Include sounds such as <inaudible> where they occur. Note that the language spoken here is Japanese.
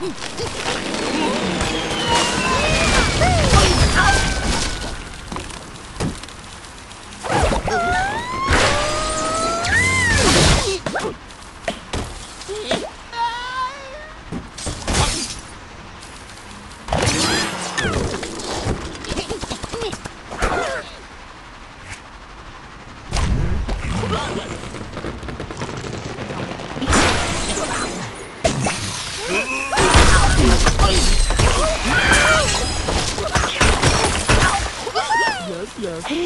Hmm. <laughs> Oh,